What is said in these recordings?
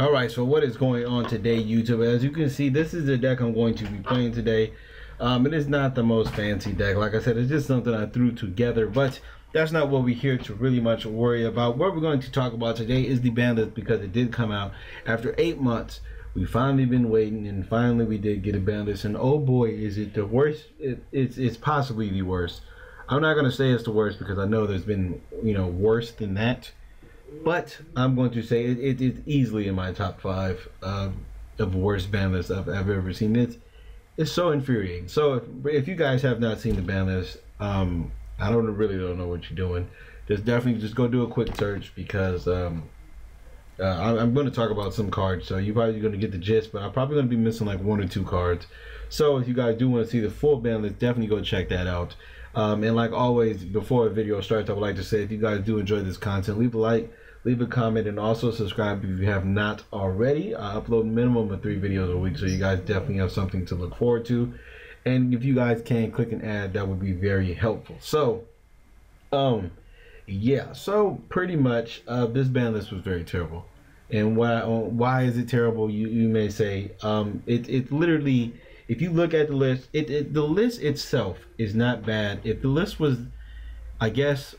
All right, so what is going on today, YouTube? As you can see, this is the deck I'm going to be playing today. Um, it is not the most fancy deck. Like I said, it's just something I threw together, but that's not what we're here to really much worry about. What we're going to talk about today is the ban list because it did come out after eight months. We finally been waiting, and finally we did get a ban list. And oh boy, is it the worst? It, it's it's possibly the worst. I'm not gonna say it's the worst because I know there's been you know worse than that but I'm going to say it, is easily in my top five uh, of worst ban lists I've, I've, ever seen. It's it's so infuriating. So if, if you guys have not seen the ban list, um, I don't really don't know what you're doing. Just definitely just go do a quick search because um, uh, I, am going to talk about some cards. So you're probably going to get the gist, but I'm probably going to be missing like one or two cards. So if you guys do want to see the full ban list, definitely go check that out. Um, and like always, before a video starts, I would like to say if you guys do enjoy this content, leave a like leave a comment and also subscribe if you have not already. I upload minimum of three videos a week so you guys definitely have something to look forward to. And if you guys can click an ad that would be very helpful. So um yeah so pretty much uh this ban list was very terrible. And why why is it terrible you you may say? Um it it literally if you look at the list it, it the list itself is not bad. If the list was i guess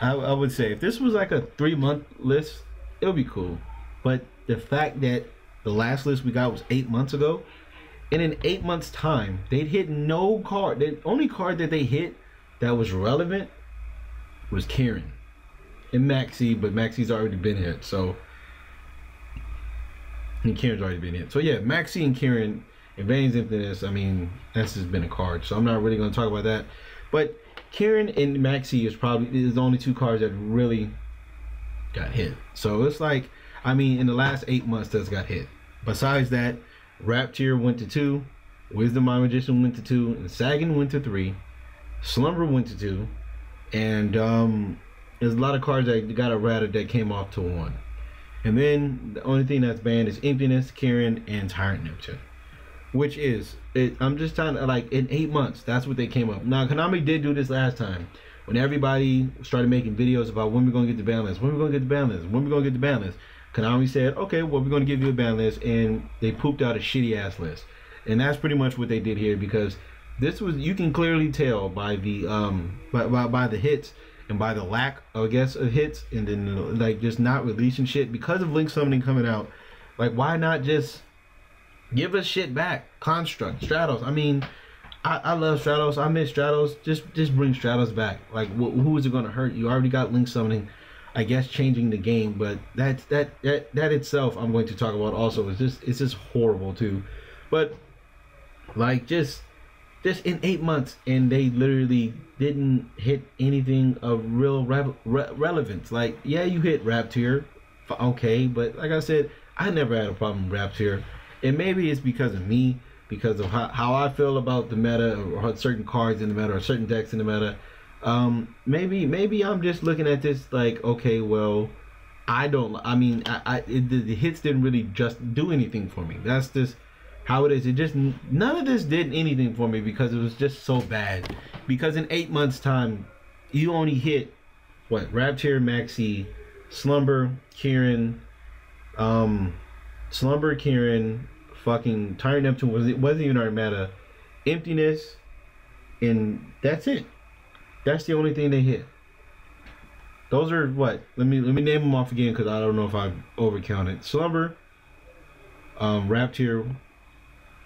I, I would say if this was like a three month list, it would be cool. But the fact that the last list we got was eight months ago, and in eight months' time, they'd hit no card. The only card that they hit that was relevant was Kieran and Maxi, but Maxi's already been hit, so and Kieran's already been hit. So yeah, Maxi and Kieran and Vanity's Emptiness, I mean, that's just been a card. So I'm not really gonna talk about that. But Kieran and Maxi is probably is the only two cards that really got hit. So it's like, I mean, in the last eight months, that's got hit. Besides that, Rapture went to two, Wisdom-Eye Magician went to two, and Sagan went to three, Slumber went to two, and um, there's a lot of cards that got a errata that came off to one. And then the only thing that's banned is Emptiness, Kieran, and Tyrant Neptune which is it, I'm just trying to like in eight months. That's what they came up. Now Konami did do this last time when everybody started making videos about when we're gonna get the ban list, when we're gonna get the ban list, when we're gonna get the ban list. Konami said, okay, well we're gonna give you a ban list, and they pooped out a shitty ass list, and that's pretty much what they did here because this was you can clearly tell by the um by by, by the hits and by the lack I guess of hits and then like just not releasing shit because of link summoning coming out. Like why not just Give us shit back. Construct, Stratos. I mean, I, I love Stratos. I miss Stratos. Just just bring Stratos back. Like, wh- who is it going to hurt? You already got Link summoning. I guess changing the game, but that that that that itself I'm going to talk about also is just it's just horrible too. But like just just in eight months and they literally didn't hit anything of real re- re- relevance. Like yeah, you hit Rapture, okay, but like I said, I never had a problem with Rapture and maybe it's because of me, because of how, how I feel about the meta or certain cards in the meta or certain decks in the meta. Um, maybe maybe I'm just looking at this like, okay, well, I don't. I mean, I, I it, the, hits didn't really just do anything for me. That's just how it is. It just none of this did anything for me because it was just so bad. Because in eight months' time, you only hit what Rapture, Maxi, Slumber, Kieran, um, Slumber, Kieran, fucking Tyrant Neptune was it wasn't even our meta. Emptiness, and that's it. That's the only thing they hit. Those are what? Let me let me name them off again because I don't know if I've overcounted. Slumber, um, Rapture.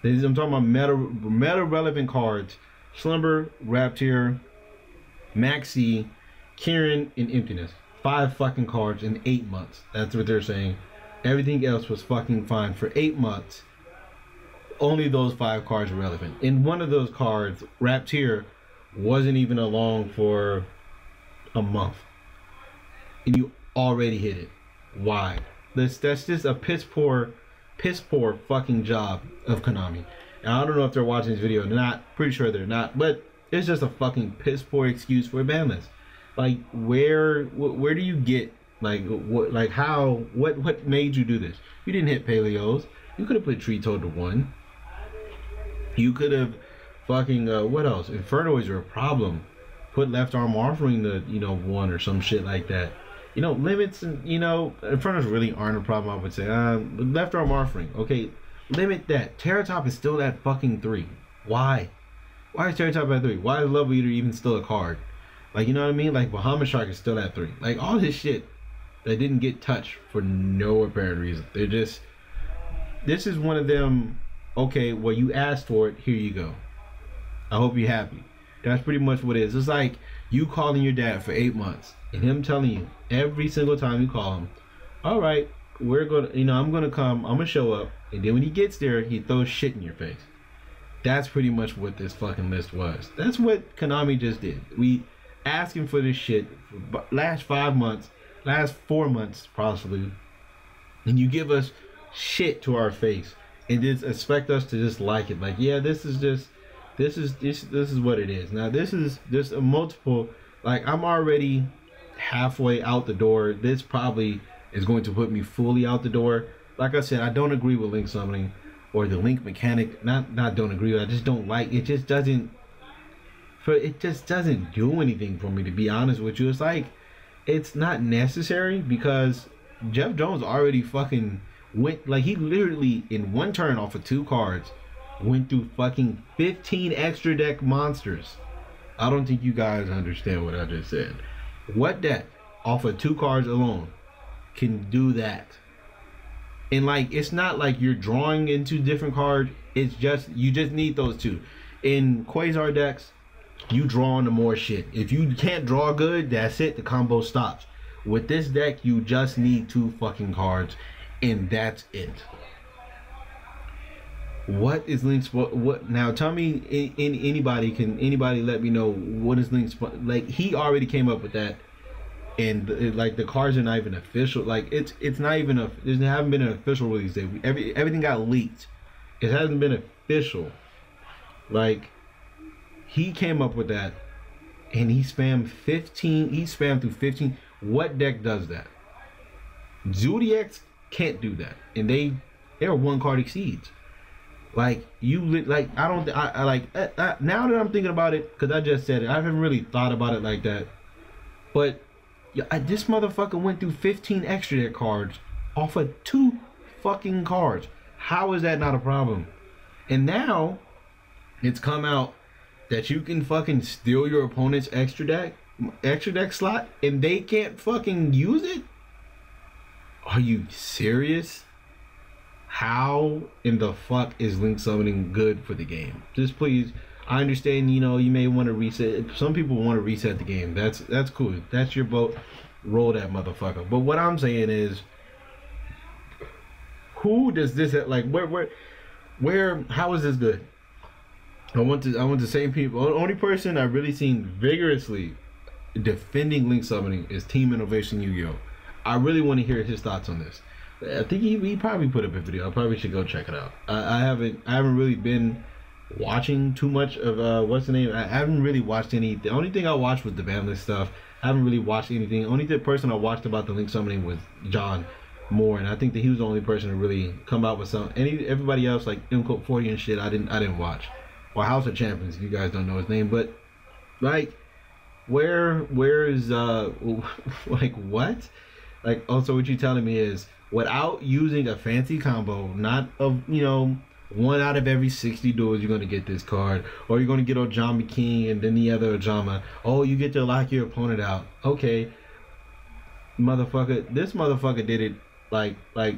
These I'm talking about meta meta relevant cards. Slumber, Rapture, Maxi, Kieran, and Emptiness. Five fucking cards in eight months. That's what they're saying. Everything else was fucking fine for eight months only those five cards were relevant. In one of those cards, Rapture wasn't even along for a month. And you already hit it. Why? That's that's just a piss poor piss poor fucking job of Konami. And I don't know if they're watching this video or not. Pretty sure they're not. But it's just a fucking piss poor excuse for a ban list. Like where where do you get like what like how what what made you do this? You didn't hit Paleos. You could have put Tree Toad to one. You could have fucking uh, what else? Inferno is your problem. Put left arm offering the you know one or some shit like that. You know, limits and you know, infernos really aren't a problem. I would say. Um, left arm offering, okay, limit that. Terratop is still at fucking three. Why? Why is Terratop at three? Why is Love Eater even still a card? Like you know what I mean? Like Bahamut Shark is still at three. Like all this shit that didn't get touched for no apparent reason. They're just. This is one of them. Okay, well you asked for it. Here you go. I hope you're happy. That's pretty much what it is. It's like you calling your dad for eight months and him telling you every single time you call him, all right, we're gonna, you know, I'm gonna come, I'm gonna show up, and then when he gets there, he throws shit in your face. That's pretty much what this fucking list was. That's what Konami just did. We asking for this shit for last five months, last four months possibly, and you give us shit to our face and just expect us to just like it. Like, yeah, this is just this is this this is what it is. Now this is just a multiple. Like I'm already halfway out the door. This probably is going to put me fully out the door. Like I said, I don't agree with link summoning or the link mechanic. Not not don't agree with. I just don't like. It just doesn't. For it just doesn't do anything for me. To be honest with you, it's like it's not necessary because Jeff Jones already fucking went like he literally in one turn off of two cards went through fucking 15 extra deck monsters. I don't think you guys understand what I just said. What deck off of two cards alone can do that? And like it's not like you're drawing into different cards. It's just you just need those two. In Quasar decks, you draw into more shit. If you can't draw good, that's it. The combo stops. With this deck, you just need two fucking cards, and that's it. What is Link's what, what now? Tell me, anybody can anybody let me know what is Link's like? He already came up with that, and it, like the cards are not even official. Like it's it's not even a there haven't been an official release date. Every everything got leaked. It hasn't been official. Like he came up with that, and he spammed fifteen. He spammed through fifteen. What deck does that? Zodiacs can't do that, and they they're one card exceeds. Like you, like I don't, I, I like I, I, now that I'm thinking about it, because I just said it. I haven't really thought about it like that. But yeah, this motherfucker went through 15 extra deck cards off of two fucking cards. How is that not a problem? And now it's come out that you can fucking steal your opponent's extra deck, extra deck slot, and they can't fucking use it. Are you serious? how in the fuck is link summoning good for the game? Just please. I understand, you know, you may want to reset. Some people want to reset the game. That's that's cool. That's your boat. Roll that motherfucker. But what I'm saying is, who does this like? Where where where? How is this good? I want to I want the same people. The only person I've really seen vigorously defending link summoning is Team Innovation Yu-Gi-Oh. I really want to hear his thoughts on this. I think he, he probably put up a video. I probably should go check it out. I, I haven't I haven't really been watching too much of uh what's the name. I haven't really watched any. The only thing I watched was the ban list stuff. I haven't really watched anything. Only the person I watched about the link summoning was John Moore, and I think that he was the only person to really come out with some. Any everybody else like MCoat 40 and shit, I didn't I didn't watch. Or House of Champions, If you guys don't know his name, but like where where is uh like what? Like also what you're telling me is without using a fancy combo, not of you know one out of every 60 duels you're going to get this card. Or you're going to get Ojama King and then the other Ojama. Oh you get to lock your opponent out. Okay. Motherfucker this motherfucker did it like like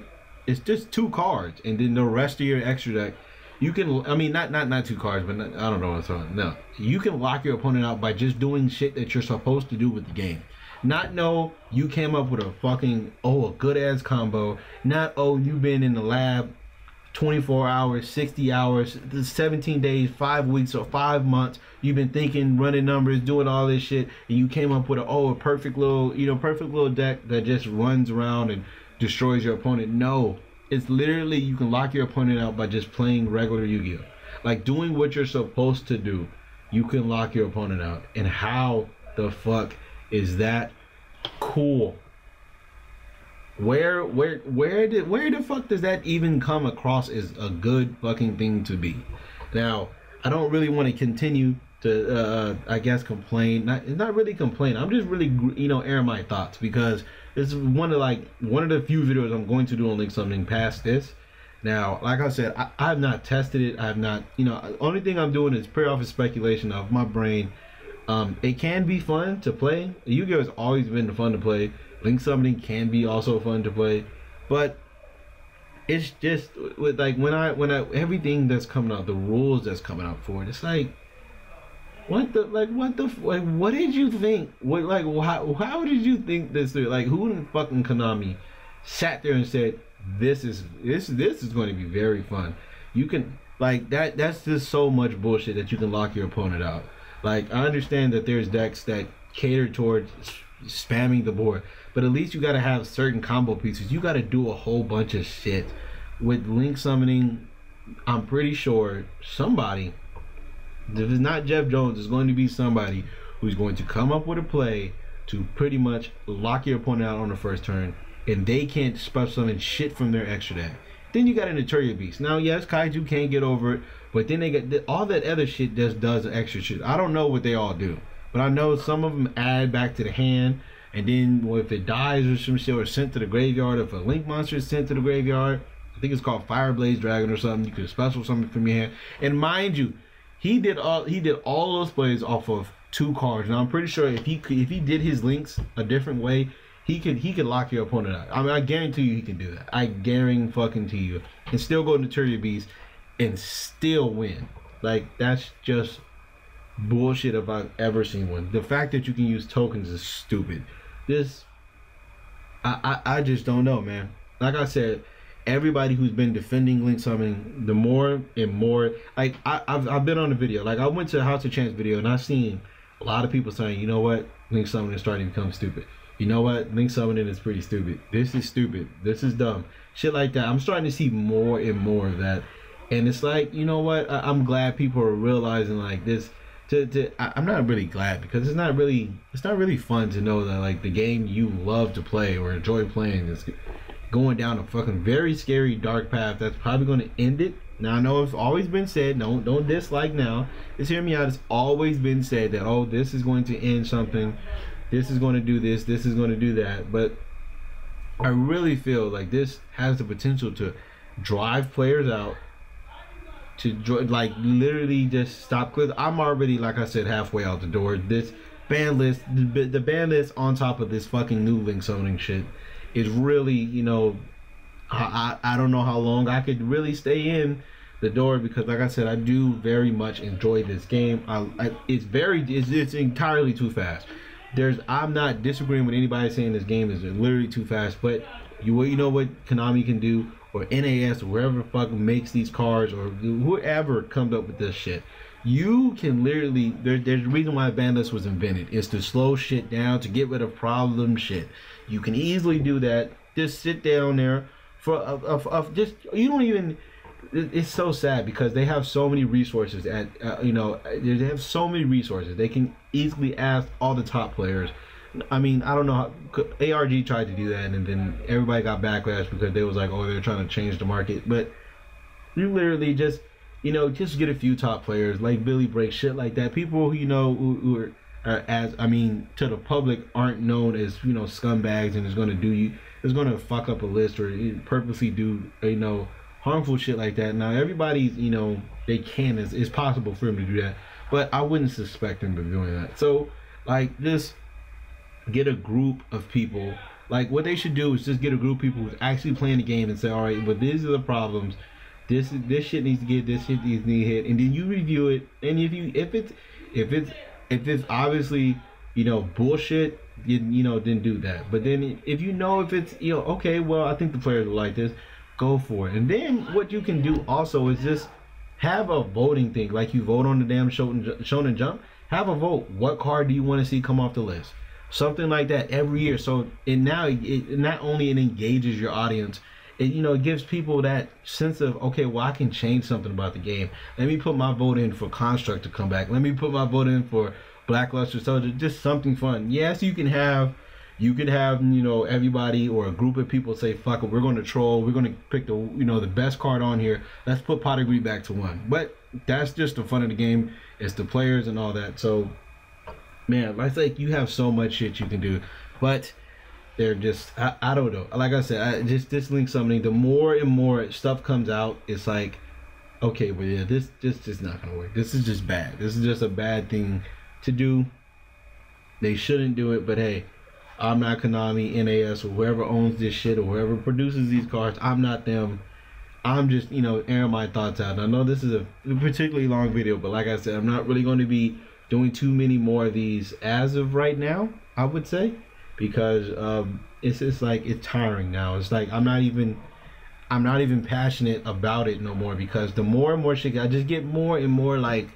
it's just two cards and then the rest of your extra deck you can I mean not not not two cards but not, I don't know what's on no. You can lock your opponent out by just doing shit that you're supposed to do with the game not know you came up with a fucking oh a good ass combo. Not oh you've been in the lab 24 hours, 60 hours, 17 days, five weeks, or five months. You've been thinking, running numbers, doing all this shit, and you came up with a oh a perfect little you know perfect little deck that just runs around and destroys your opponent. No, it's literally you can lock your opponent out by just playing regular Yu-Gi-Oh. Like doing what you're supposed to do, you can lock your opponent out. And how the fuck is that cool? Where where where did where the fuck does that even come across as a good fucking thing to be? Now, I don't really want to continue to uh, I guess complain. Not not really complain. I'm just really you know air my thoughts because This is one of like one of the few videos I'm going to do on link summoning past this. Now, like I said, I, I have not tested it. I have not, you know, only thing I'm doing is pure off of speculation of my brain. Um, it can be fun to play. Yu-Gi-Oh has always been fun to play. Link summoning can be also fun to play, but it's just with like when I when I everything that's coming out, the rules that's coming out for it, it's like what the like what the like what did you think? What like how how did you think this like who in fucking Konami sat there and said this is this this is going to be very fun. You can like that that's just so much bullshit that you can lock your opponent out. Like I understand that there's decks that cater towards spamming the board, but at least you got to have certain combo pieces. You got to do a whole bunch of shit with link summoning. I'm pretty sure somebody, if it's not Jeff Jones, it's going to be somebody who's going to come up with a play to pretty much lock your opponent out on the first turn and they can't special summon shit from their extra deck. Then you got an Eternal Beast. Now, yes, Kaiju can't get over it, but then they get all that other shit just does extra shit. I don't know what they all do, but I know some of them add back to the hand, and then well, if it dies or some shit or sent to the graveyard, if a Link monster is sent to the graveyard, I think it's called Firewall Dragon or something. You can special summon from your hand. And mind you, he did all he did all those plays off of two cards. Now I'm pretty sure if he if he did his links a different way, he could he could lock your opponent out. I mean, I guarantee you he can do that. I guarantee fucking to you, and still go to Turia Beast and still win. Like that's just bullshit if I've ever seen one. The fact that you can use tokens is stupid. This, I I, I just don't know, man. Like I said, everybody who's been defending Link Summoning, the more and more, like I, I've I've been on the video. Like I went to the House of Chance video and I've seen a lot of people saying, you know what, Link Summoning is starting to become stupid you know what? Link summoning is pretty stupid. This is stupid. This is dumb. Shit like that. I'm starting to see more and more of that. And it's like, you know what? I, am glad people are realizing like this. To, to I, I'm not really glad because it's not really it's not really fun to know that like the game you love to play or enjoy playing is going down a fucking very scary dark path that's probably going to end it. Now I know it's always been said, don't don't dislike now. Just hear me out. It's always been said that oh this is going to end something this is going to do this, this is going to do that. But I really feel like this has the potential to drive players out, to like literally just stop. Cause I'm already, like I said, halfway out the door. This ban list, the, the ban list on top of this fucking new link summoning shit is really, you know, I, I, I don't know how long I could really stay in the door because like I said I do very much enjoy this game I, I it's very it's, it's entirely too fast there's I'm not disagreeing with anybody saying this game is literally too fast, but you you know what Konami can do or NAS or wherever the fuck makes these cars or whoever comes up with this shit. You can literally there, there's a reason why Bandless was invented is to slow shit down to get rid of problem shit. You can easily do that. Just sit down there for just you don't even it's so sad because they have so many resources at uh, you know they have so many resources. They can easily ask all the top players. I mean i don't know how arg tried to do that and then everybody got backlash because they was like oh they're trying to change the market. But you literally just you know just get a few top players like Billy Brake shit like that. People who you know who, who are, are as i mean to the public aren't known as you know scumbags and is going to do you is going to fuck up a list or purposely do you know harmful shit like that. Now everybody's, you know, they can it's, it's possible for him to do that, but I wouldn't suspect him of doing that. So like just get a group of people. Like what they should do is just get a group of people who's actually playing the game and say, all right, but these are the problems. This this shit needs to get this shit needs to hit, and then you review it. And if you if it's if it's if it's obviously you know bullshit, you, you know then do that. But then if you know if it's you know okay, well I think the players will like this go for it. And then what you can do also is just have a voting thing, like you vote on the damn Shonen Jump. Have a vote. What card do you want to see come off the list? Something like that every year. So it now it not only it engages your audience, it you know it gives people that sense of okay, well I can change something about the game. Let me put my vote in for Construct to come back. Let me put my vote in for Black Luster Soldier. Just something fun. Yes, you can have you could have you know everybody or a group of people say fuck it we're going to troll we're going to pick the you know the best card on here let's put pot greed back to one but that's just the fun of the game it's the players and all that so man like like you have so much shit you can do but they're just I, I don't know. Like I said, I just this link summoning The more and more stuff comes out, it's like, okay, well yeah, this just just not gonna work. This is just bad. This is just a bad thing to do. They shouldn't do it, but hey, I'm not Konami, NAS, or whoever owns this shit or whoever produces these cards. I'm not them. I'm just, you know, airing my thoughts out. And I know this is a particularly long video, but like I said, I'm not really going to be doing too many more of these as of right now, I would say, because um, it's just like it's tiring now. It's like I'm not even I'm not even passionate about it no more because the more and more shit I just get more and more like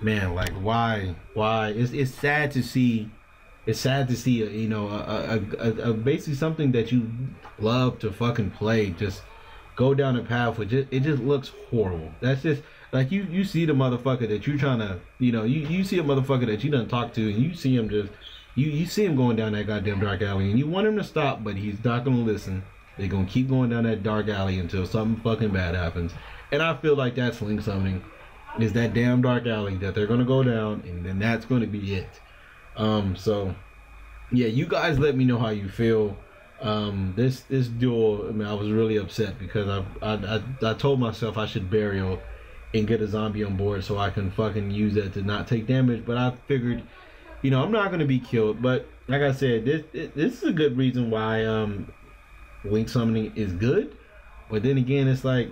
man, like why? Why? It's it's sad to see it's sad to see you know a, a, a, basically something that you love to fucking play just go down a path which it, just looks horrible. That's just like you you see the motherfucker that you're trying to you know you, you see a motherfucker that you done talk to and you see him just you you see him going down that goddamn dark alley and you want him to stop but he's not gonna listen. They're gonna keep going down that dark alley until something fucking bad happens. And I feel like that's link summoning is that damn dark alley that they're gonna go down and then that's gonna be it. Um so yeah, you guys let me know how you feel um, this this duel, I mean, I was really upset because I, I I I told myself I should burial and get a zombie on board so I can fucking use that to not take damage. But I figured, you know, I'm not gonna be killed. But like I said, this this is a good reason why um, summoning is good. But then again, it's like,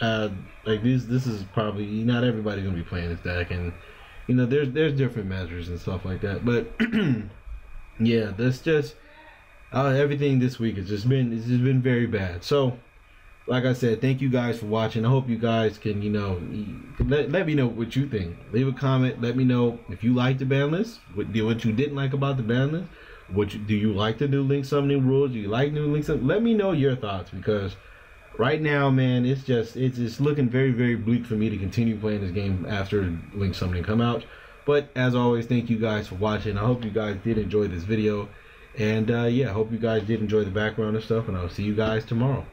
uh, like this this is probably not everybody's gonna be playing this deck, and you know, there's there's different measures and stuff like that. But yeah, that's just uh, everything this week has just been it's just been very bad. So, like I said, thank you guys for watching. I hope you guys can you know let, let me know what you think. Leave a comment. Let me know if you like the ban list. What what you didn't like about the ban list. What you, do you like the new link summoning rules? Do you like new links? Let me know your thoughts because right now, man, it's just it's just looking very very bleak for me to continue playing this game after link summoning come out. But as always, thank you guys for watching. I hope you guys did enjoy this video. And uh, yeah, hope you guys did enjoy the background and stuff, and I'll see you guys tomorrow.